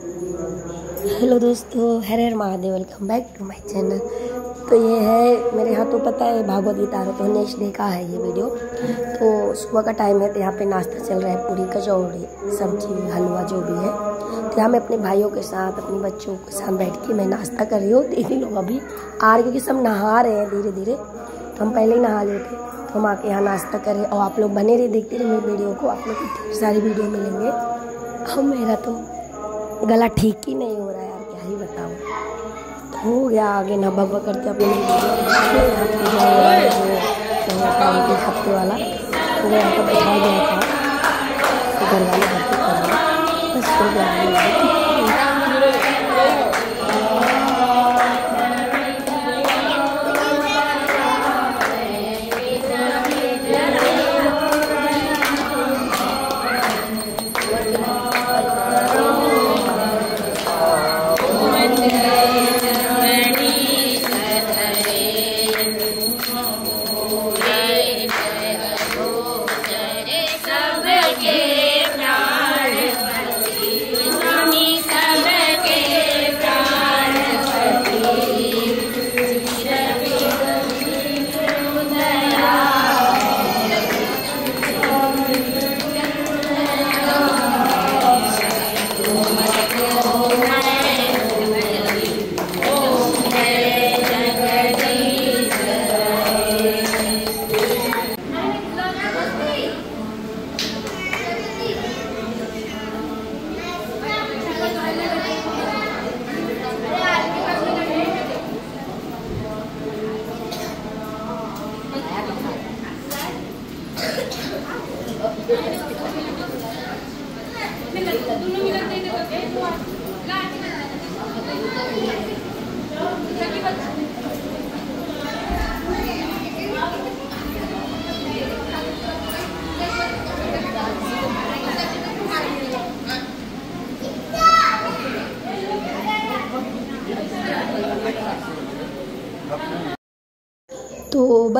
Hello दोस्तों, हर हर Mahadev welcome back to my channel तो ये है, मेरे यहाँ तो पता है, भागवत गीता तो नेक्स्ट डे का है ये वीडियो तो सुबह का टाइम है तो यहाँ पे नाश्ता चल रहा है, पूरी कचौड़ी सब्ज़ी, हलवा जो भी है। तो यहाँ मैं अपने भाइयों के साथ, अपने बच्चों के साथ बैठ के मैं नाश्ता कर रही हूँ। दीदी लोग अभी आ रहे क्योंकि सब नहा रहे हैं धीरे धीरे तो हम पहले ही नहा लेते तो हम आके यहाँ नाश्ता करें और आप लोग बने रहे देखते रहे मेरी वीडियो को। आप लोग की सारी वीडियो मिलेंगे। हम मेरा तो गला ठीक ही नहीं हो रहा यार क्या ही बताओ तो हो गया आगे ना भगवा करते अपने हफ़्ते वाला। तो बैठा गया था। घर वाले भर्ती कर रहे बस हो गया।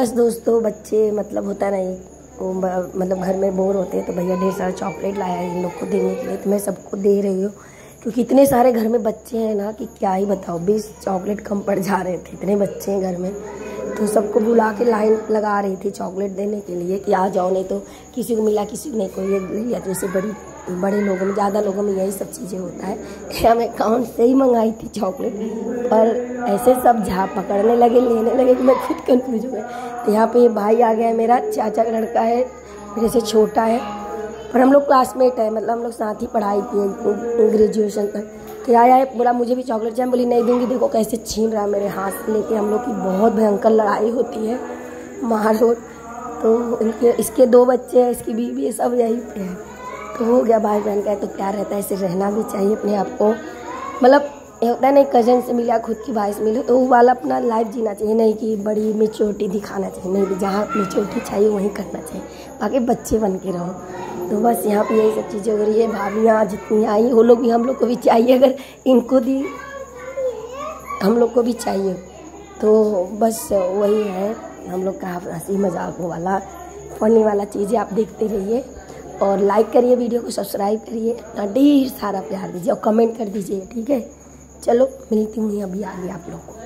बस दोस्तों बच्चे मतलब होता नहीं। वो मतलब घर में बोर होते हैं तो भैया ढेर सारा चॉकलेट लाया है इन लोग को देने के लिए। तो मैं सबको दे रही हूँ, क्योंकि इतने सारे घर में बच्चे हैं ना कि क्या ही बताओ, बीस चॉकलेट कम पड़ जा रहे थे, इतने बच्चे हैं घर में। तो सबको बुला के लाइन लगा रही थी चॉकलेट देने के लिए कि आ जाओ, नहीं तो किसी को मिला, किसी को नहीं, कोई लिया। जैसे बड़ी, बड़े लोगों में, ज़्यादा लोगों में यही सब चीज़ें होता है हम अकाउंट से ही मंगाई थी चॉकलेट, पर ऐसे सब झा पकड़ने लगे, लेने लगे कि मैं खुद कन्फ्यूज़ हो गई। तो यहाँ पे ये भाई आ गया है मेरा, चाचा का लड़का है, मेरे से छोटा है। पर हम लोग क्लासमेट है मतलब हम लोग साथ ही पढ़ाई किए ग्रेजुएशन तक। तो आया है बोला, मुझे भी चॉकलेट चाहिए बोली, नहीं दूँगी, देखो कैसे छीन रहा है मेरे हाथ से लेके, हम लोग की बहुत भयंकर लड़ाई होती है मारोट तो इनके, इसके दो बच्चे हैं, इसकी बीवी है, सब यही पे है। तो हो गया भाई बहन का तो प्यार रहता है ऐसे रहना भी चाहिए अपने आप को। मतलब होता है नहीं कज़न से मिला खुद की भाई से मिले तो वो वाला अपना लाइफ जीना चाहिए, नहीं कि बड़ी मेच्योरिटी दिखाना चाहिए, नहीं जहाँ मेच्योरिटी चाहिए, वहीं करना चाहिए, बाकी बच्चे बन के रहो। तो बस यहाँ पे यही सब चीज़ें हो रही है भाभियाँ जितनी आई, वो लोग भी हम लोग को भी चाहिए, अगर इनको दी हम लोग को भी चाहिए। तो बस वही है, हम लोग का हँसी मज़ाक वाला फनी वाला चीज़ें आप देखते रहिए, और लाइक करिए वीडियो को सब्सक्राइब करिए ना ढेर सारा प्यार दीजिए, और कमेंट कर दीजिए, ठीक है? चलो मिलती हूँ अभी आगे आप लोग को।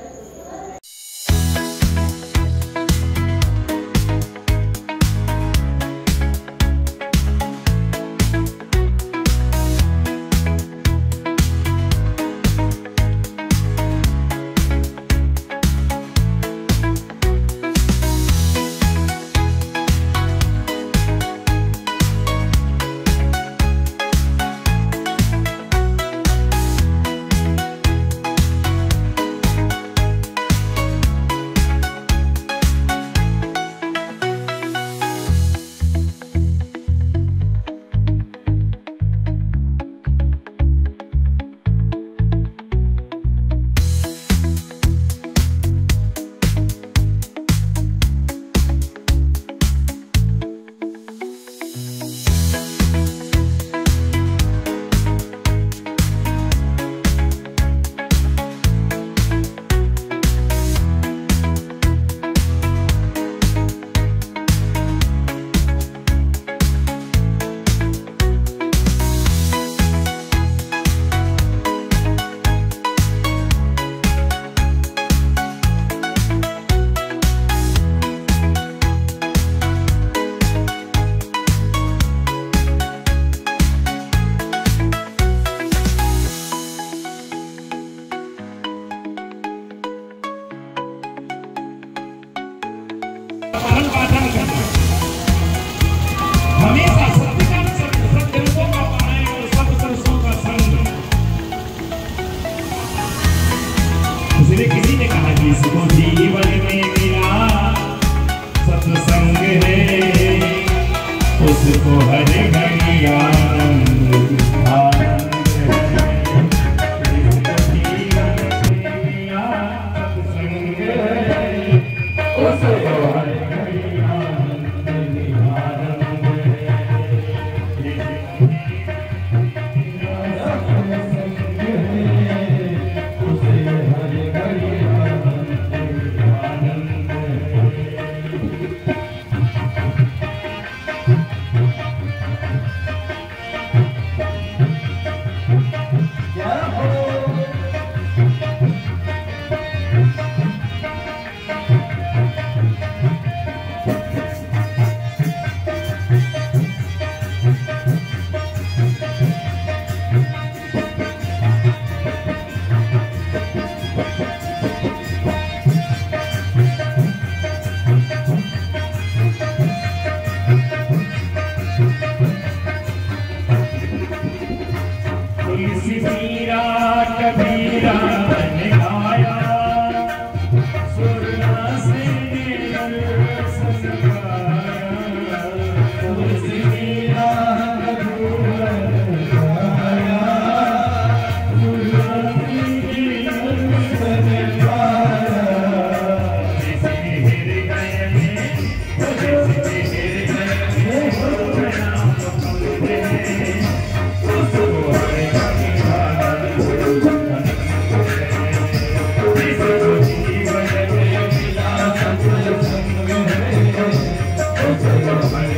हमें exciting.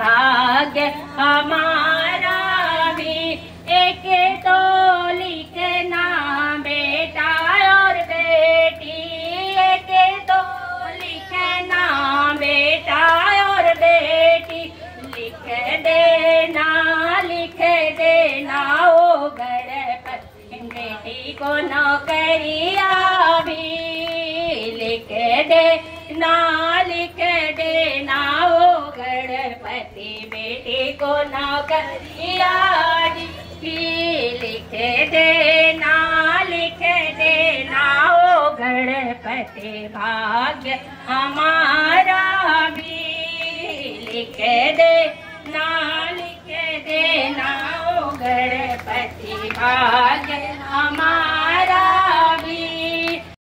भाग्य हमारा गणपति बेटी को नौकरिया लिख देना लिख देना, ओ गणपति भाग्य हमारा भी। लिख दे ना लिख देना, ओ गणपति भाग्य हमारा